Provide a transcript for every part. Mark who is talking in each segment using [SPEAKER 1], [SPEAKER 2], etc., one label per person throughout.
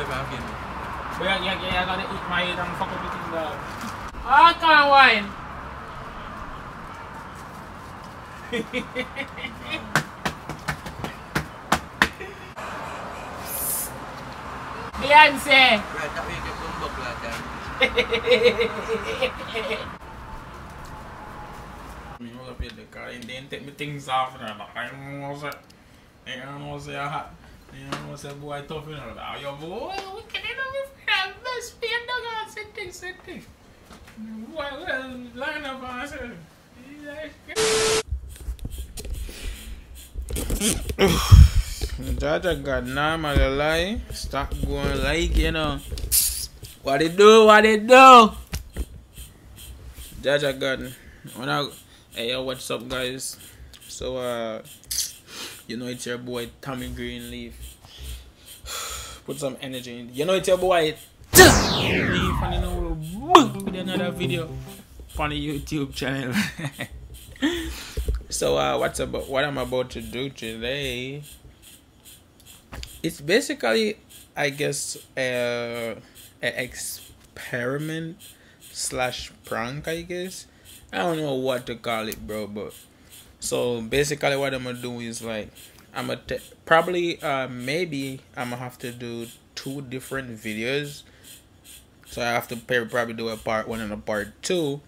[SPEAKER 1] of again.
[SPEAKER 2] but yeah, yeah, yeah, I gotta eat my head and fuck up with things, dog. Ah, come on, wine. Beyonce.
[SPEAKER 1] Right, that way you get bumbo clad then.
[SPEAKER 2] Me hold up here the car and then take me things off and I'm like, I don't what I don't know what I hot. You know what I'm boy tough, you know. Like, yo, boy, we can end up with friend. Best be a dog and set things, set things. Boy, line up said, Jaja got normal lie. Stop going like, you know. What it do? What it do? Jaja got when I hey yo what's up guys? So uh you know it's your boy Tommy Greenleaf. Put some energy in. You know it's your boy Leaf and you know we're with another video on the YouTube channel. so uh what's about what I'm about to do today it's basically I guess uh an experiment slash prank I guess. I don't know what to call it bro but so basically what I'm gonna do is like I'm gonna probably uh maybe I'm gonna have to do two different videos. So I have to probably do a part one and a part two.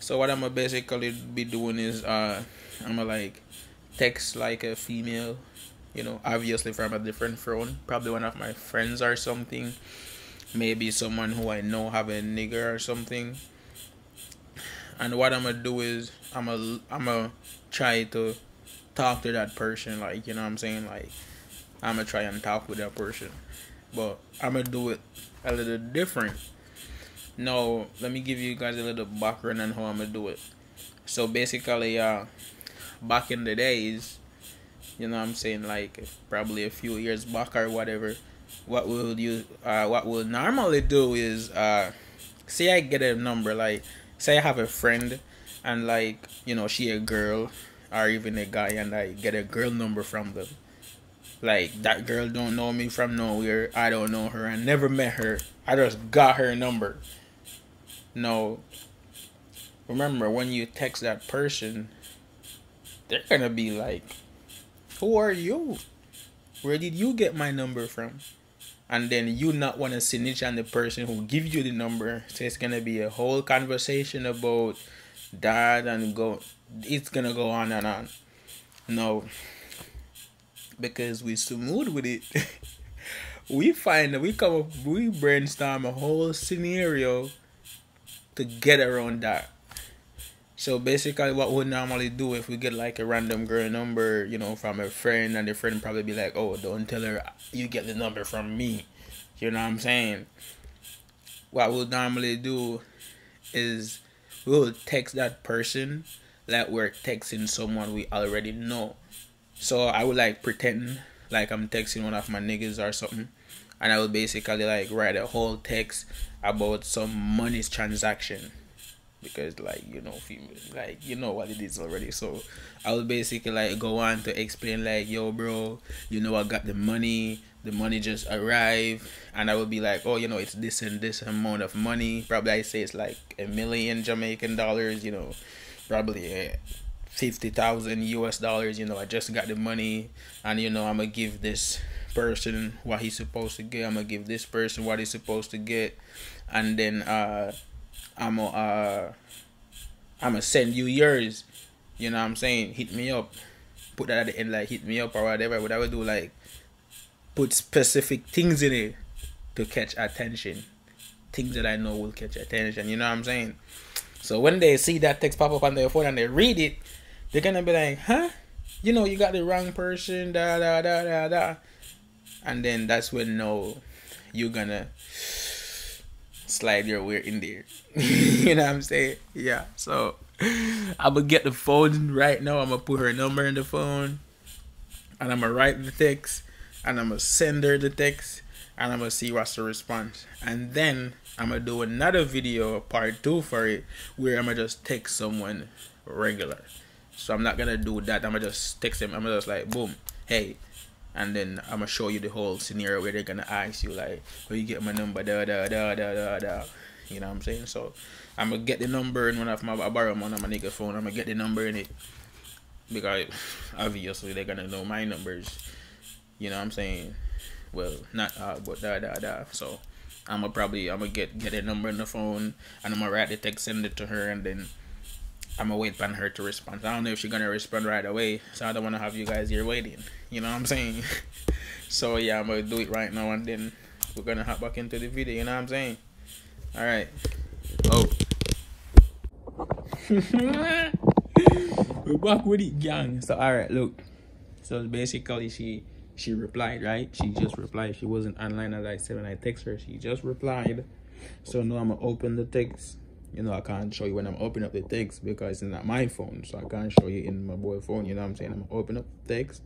[SPEAKER 2] So what I'm gonna basically be doing is uh I'm gonna like text like a female you know obviously from a different phone. Probably one of my friends or something. Maybe someone who I know have a nigger or something. And what I'm gonna do is I'm gonna I'm gonna try to talk to that person like you know what I'm saying? Like I'm gonna try and talk with that person. But I'm gonna do it a little different. Now let me give you guys a little background on how I'm gonna do it. So basically uh back in the days you know what I'm saying? Like probably a few years back or whatever what we'll you uh what we'll normally do is uh say I get a number like say I have a friend and like you know she a girl or even a guy and I get a girl number from them. Like that girl don't know me from nowhere. I don't know her. I never met her. I just got her number. No remember when you text that person they're gonna be like who are you? Where did you get my number from? And then you not want to snitch on the person who gives you the number. So it's gonna be a whole conversation about that and go it's gonna go on and on. No. Because we smooth with it. We find that we come up we brainstorm a whole scenario to get around that. So basically, what we normally do if we get like a random girl number, you know, from a friend, and the friend probably be like, "Oh, don't tell her you get the number from me," you know what I'm saying? What we'll normally do is we'll text that person like we're texting someone we already know. So I would like pretend like I'm texting one of my niggas or something, and I will basically like write a whole text about some money transaction because like you know female like you know what it is already. So i will basically like go on to explain like yo bro you know i got the money the money just arrived and i will be like oh you know it's this and this amount of money. Probably i say it's like a million jamaican dollars you know probably uh, 50,000 US dollars you know I just got the money and you know I'm gonna give this person what he's supposed to get I'm gonna give this person what he's supposed to get and then uh I'm gonna uh, I'm gonna send you yours. You know what I'm saying? Hit me up. Put that at the end, like hit me up or whatever. But I do like put specific things in it to catch attention. Things that I know will catch attention. You know what I'm saying? So when they see that text pop up on their phone and they read it, they're gonna be like, huh? you know, you got the wrong person, da da da da da. And then that's when no you're gonna slide your way in there. you know what I'm saying? Yeah. So I'm gonna get the phone right now. I'm gonna put her number in the phone, and I'm gonna write the text, and I'm gonna send her the text, and I'm gonna see what's the response, and then I'm gonna do another video part two for it, where I'm gonna just text someone regular. So I'm not gonna do that. I'm gonna just text them. I'm gonna just like boom, hey, and then I'm gonna show you the whole scenario where they're gonna ask you like, where you get my number, da da da da da da. You know what I'm saying? So I'm gonna get the number in one of my I borrow one of my nigga phone. I'm gonna get the number in it because obviously they're gonna know my numbers. You know what I'm saying? Well, not uh, but da da da. So I'm gonna probably I'm gonna get get a number in the phone and I'm gonna write the text, send it to her, and then I'm gonna wait for her to respond. I don't know if she's gonna respond right away, so I don't wanna have you guys here waiting. You know what I'm saying? so yeah, I'm gonna do it right now, and then we're gonna hop back into the video. You know what I'm saying? All right. Oh. we're back with it, gang. So all right, look. So basically, she she replied, right? She just replied. She wasn't online as I said when I text her. She just replied. So now I'm gonna open the text you know, I can't show you when I'm opening up the text because it's not my phone. So I can't show you in my boy phone. You know what I'm saying? I'm gonna open up the text.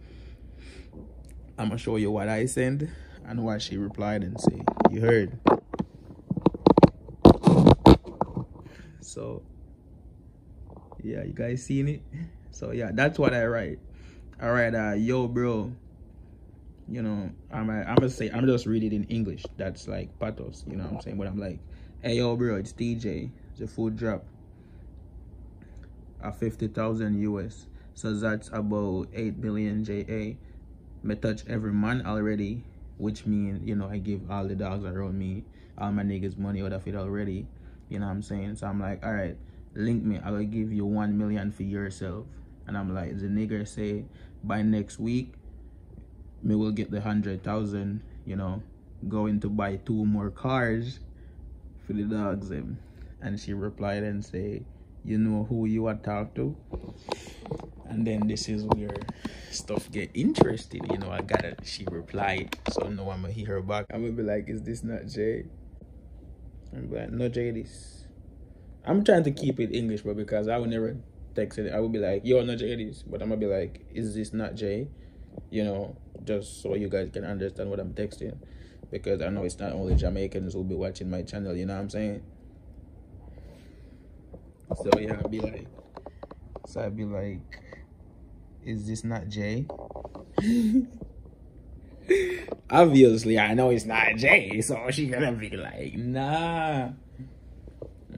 [SPEAKER 2] I'm gonna show you what I send and what she replied and say, you heard. So yeah, you guys seen it? So yeah, that's what I write. All right, uh, yo, bro. You know, I'm I'm gonna say I'm just read it in English. That's like pathos. You know what I'm saying? But I'm like, hey, yo, bro, it's DJ the food drop at 50,000 US. So that's about 8 billion JA. Me touch every man already, which mean, you know, I give all the dogs around me, all my niggas money out of it already. You know what I'm saying? So I'm like, all right, link me. I will give you 1 million for yourself. And I'm like, the nigga say, by next week, me will get the 100,000, you know, going to buy two more cars for the dogs. And she replied and say you know who you are talk to and then this is where stuff get interesting you know i got it she replied so no i'm gonna hear her back. I'm gonna be like is this not jay? I'm like no jay this i'm trying to keep it english but because i would never text it. I would be like yo no jay this but i'm gonna be like is this not jay? You know just so you guys can understand what i'm texting. Because i know it's not only jamaicans who'll be watching my channel you know what i'm saying? So yeah, I'd be like, so I'd be like, is this not Jay? Obviously, I know it's not Jay, so she gonna be like, nah.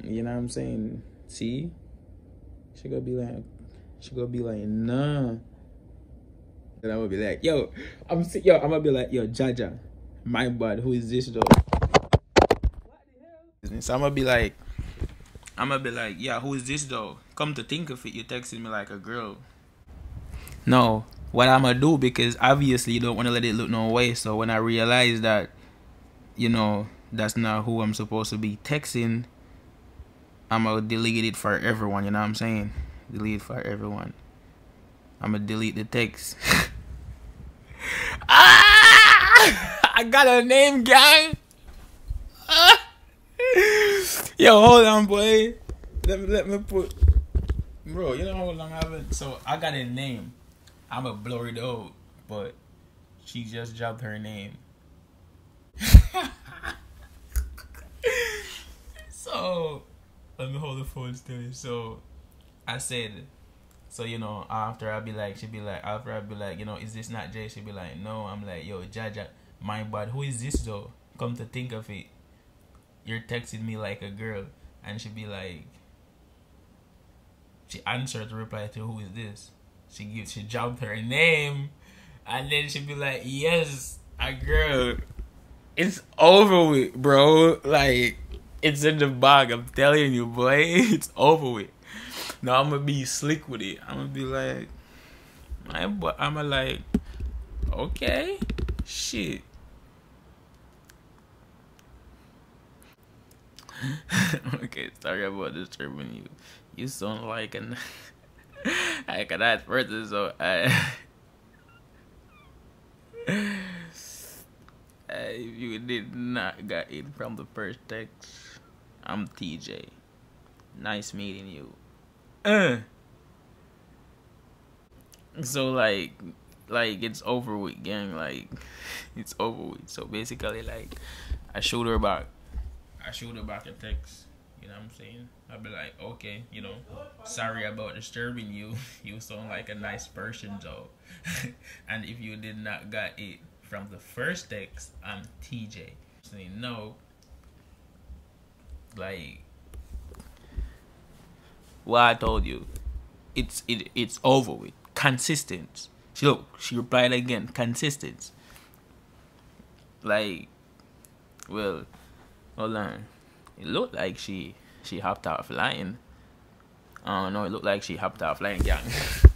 [SPEAKER 2] You know what I'm saying? See? She gonna be like, she gonna be like, nah. And I'm gonna be like, yo, I'm yo, I'm gonna be like, yo, Jaja, my bad, who is this though? What the hell so I'm gonna be like, I'm gonna be like, yeah, who is this though? Come to think of it, you're texting me like a girl. No, what I'm gonna do because obviously you don't want to let it look no way. So when I realize that, you know, that's not who I'm supposed to be texting, I'm gonna delete it for everyone. You know what I'm saying? Delete for everyone. I'm gonna delete the text. ah! I got a name, gang. Ah! Yo, hold on, boy. Let me let me put. Bro, you know how long I've been. So I got a name. I'm a blurry dog, but she just dropped her name. so let me hold the phone still. So I said, so you know, after I'll be like, she'd be like, after I'll be like, you know, is this not Jay? She'd be like, no. I'm like, yo, Jaja, my bad. Who is this though? Come to think of it, you're texting me like a girl, and she'd be like, she answered the reply to who is this? She gives she jumped her name, and then she'd be like, yes, a girl. It's over with, bro. Like it's in the bag. I'm telling you, boy. It's over with. Now I'm gonna be slick with it. I'm gonna be like, I'm gonna like, okay, shit. okay, sorry about disturbing you. You sound like an I got that person, so I. if you did not get it from the first text, I'm TJ. Nice meeting you. Uh. So like, like it's over with, gang. Like, it's over with. So basically, like, I showed her back. I showed her back a text. I'm saying? I'd be like, okay, you know, sorry about disturbing you. You sound like a nice person, though. and if you did not get it from the first text, I'm TJ. Saying no, like what I told you, it's it it's over with. Consistent. She look, she replied again, consistent. Like, well, hold on. It looked like she she hopped offline. I don't know. It looked like she hopped offline, gang.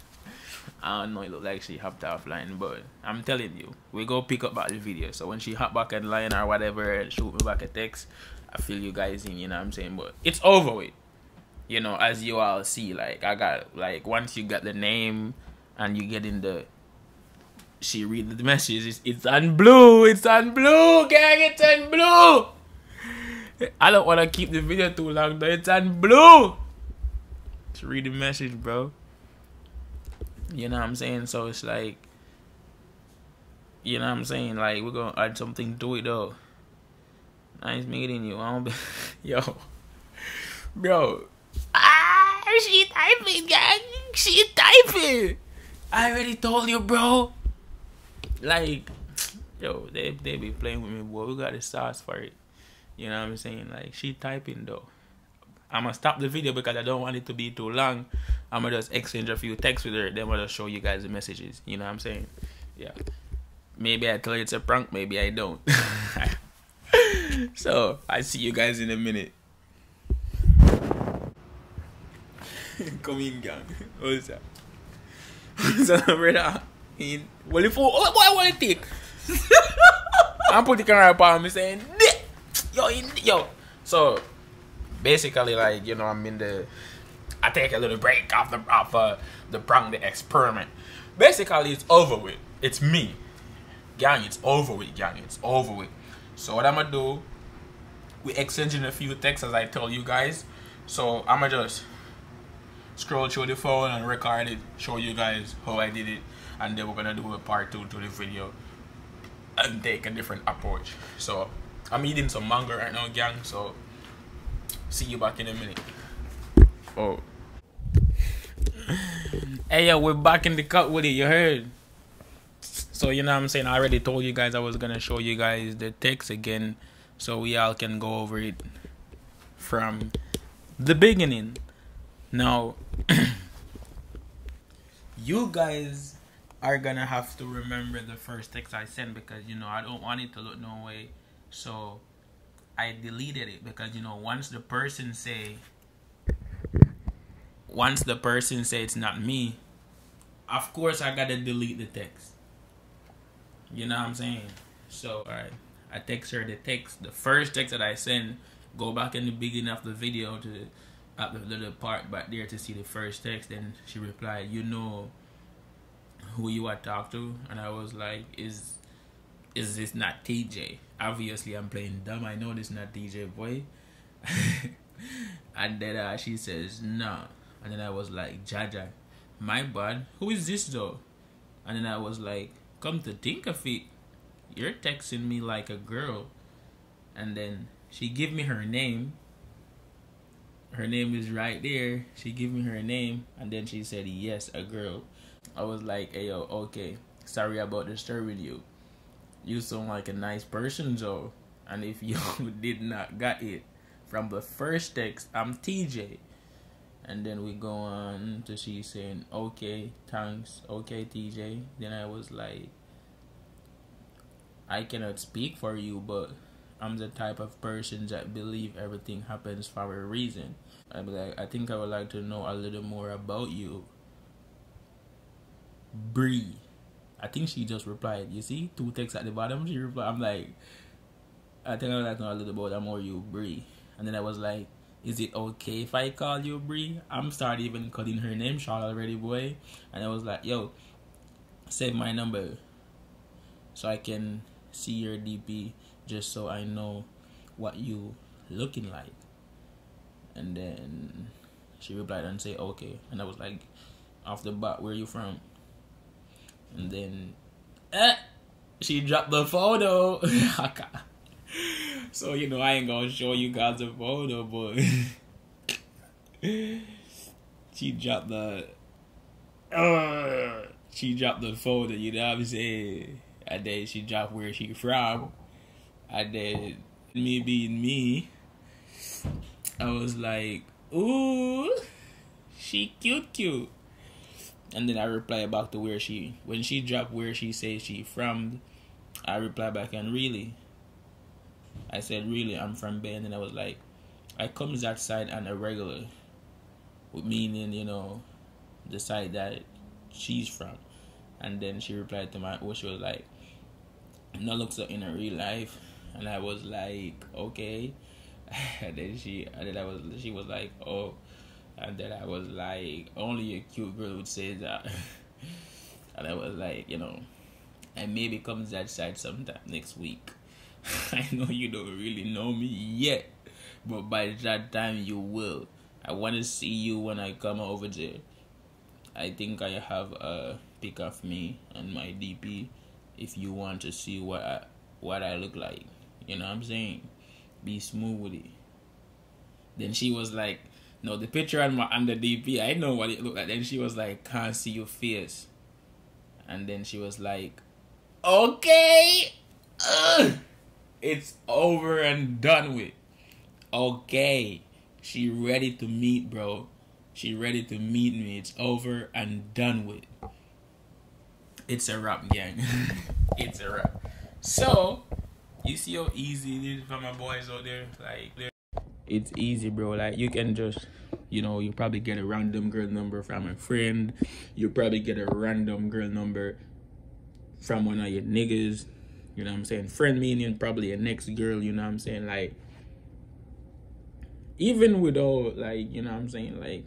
[SPEAKER 2] I don't know. It looked like she hopped offline, but I'm telling you, we go pick up the video. So when she hop back online or whatever, shoot me back a text. I feel you guys in. You know what I'm saying? But it's over with. You know, as you all see, like I got like once you got the name and you get in the she read the message. It's, it's on blue. It's on blue, gang. It's on blue. I don't want to keep the video too long, though. it's on blue. Just read the message, bro. You know what I'm saying? So it's like, you know what I'm saying? Like, we're going to add something to it, though. Nice meeting you. I don't be, yo. Bro. Ah, she typing, gang. She typing. I already told you, bro. Like, yo, they, they be playing with me, boy. We got the sauce for it. You know what I'm saying? Like she typing though. I'm gonna stop the video because I don't want it to be too long. I'm gonna just exchange a few texts with her. Then I'll gonna show you guys the messages. You know what I'm saying? Yeah. Maybe I tell you it's a prank. Maybe I don't. so I see you guys in a minute. Come in, gang. What's that? so, brother, in, well, if what, what I want to take? I'm putting camera up me saying, yo, yo. So basically, like you know, I'm in the. I take a little break off the off uh, the prank, the experiment. Basically, it's over with. It's me, gang. It's over with, gang. It's over with. So what I'm gonna do? We exchanging a few texts as I tell you guys. So I'm gonna just scroll through the phone and record it, show you guys how I did it, and then we're gonna do a part two to the video and take a different approach. So I'm eating some mango right now, gang. So see you back in a minute. Oh. hey yo, we're back in the cut with it, you heard? So you know what I'm saying? I already told you guys I was gonna show you guys the text again so we all can go over it from the beginning. Now you guys are gonna have to remember the first text I sent because you know I don't want it to look no way so I deleted it because you know once the person say once the person say it's not me, of course I gotta delete the text. You know what I'm saying? So alright. I text her the text, the first text that I send, go back in the beginning of the video to at the uh, little part back there to see the first text. Then she replied, You know who you are talk to? And I was like, Is is this not TJ? obviously I'm playing dumb. I know this not DJ boy. and then uh, she says, no. And then I was like, Jaja, my bad. Who is this though? And then I was like, come to think of it, you're texting me like a girl. And then she give me her name. Her name is right there. She give me her name. And then she said, yes, a girl. I was like, hey, yo, okay. Sorry about disturbing you you sound like a nice person, Joe. And if you did not got it from the first text, I'm TJ. And then we go on to she saying, okay, thanks, okay, TJ. Then I was like, I cannot speak for you, but I'm the type of person that believe everything happens for a reason. Be like, I think I would like to know a little more about you. Bree. I think she just replied. You see, two texts at the bottom. She replied. I'm like, I think I like to know a little about more you, Bree. And then I was like, is it okay if I call you Bree? I'm started even calling her name short already, boy. And I was like, yo, save my number so I can see your DP just so I know what you looking like. And then she replied and say okay. And I was like, off the bat, where you from? And then eh, she dropped the photo. so you know I ain't gonna show you guys the photo, but she dropped the uh, she dropped the photo, you know what I'm saying? And then she dropped where she from. And then me being me, I was like, ooh, she cute cute. And then I reply back to where she when she dropped where she says she from, I reply back and really. I said really I'm from Ben and I was like I comes that side and a regular meaning, you know, the side that she's from. And then she replied to my, what she was like, no looks in a real life. And I was like, okay. and then she, and then I was, she was like, oh. And then I was like, only a cute girl would say that. and I was like, you know, I may become that side sometime next week. I know you don't really know me yet, but by that time you will. I want to see you when I come over there. I think I have a pic of me and my DP if you want to see what I what I look like. You know what I'm saying? Be smooth with it. Then she was like, No, the picture on my on the DP, I know what it looked like. Then she was like, Can't see your face. And then she was like, Okay. Ugh. It's over and done with. Okay. She ready to meet, bro. She ready to meet me. It's over and done with. It's a wrap, gang. it's a wrap. So, you see how easy it is for my boys out there? Like, it's easy, bro. Like, you can just, you know, you probably get a random girl number from a friend. You probably get a random girl number from one of your niggas. You know what I'm saying? Friend meaning probably a next girl, you know what I'm saying? Like, even without, like, you know what I'm saying? Like,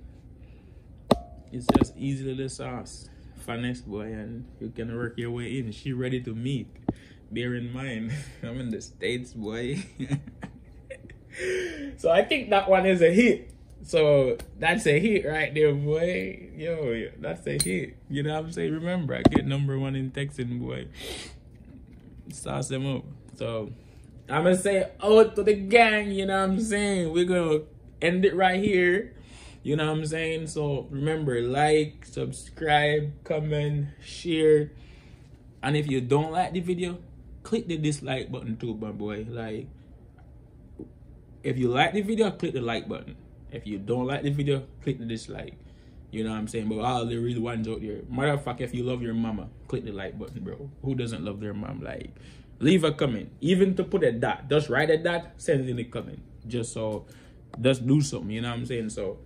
[SPEAKER 2] it's just easy the sauce finesse boy and you can work your way in. She ready to meet. Bear in mind, I'm in the States, boy. so I think that one is a hit. So that's a hit right there, boy. Yo, that's a hit. You know what I'm saying? Remember, I get number one in texting, boy. Sauce them up. So I'm gonna say out to the gang, you know what I'm saying? We're gonna end it right here. You know what I'm saying? So remember, like, subscribe, comment, share. And if you don't like the video, click the dislike button too, my boy. Like, if you like the video, click the like button. If you don't like the video, click the dislike. You know what I'm saying? But ah, all the real ones out there. Motherfucker, if you love your mama, click the like button, bro. Who doesn't love their mom? Like, leave a comment. Even to put a dot. Just write a dot, send it in the comment. Just so, just do something. You know what I'm saying? So,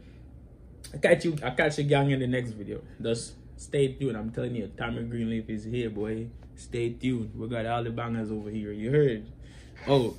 [SPEAKER 2] I catch you I catch you gang in the next video. Just stay tuned. I'm telling you, Tommy Greenleaf is here, boy. Stay tuned. We got all the bangers over here. You heard? Oh,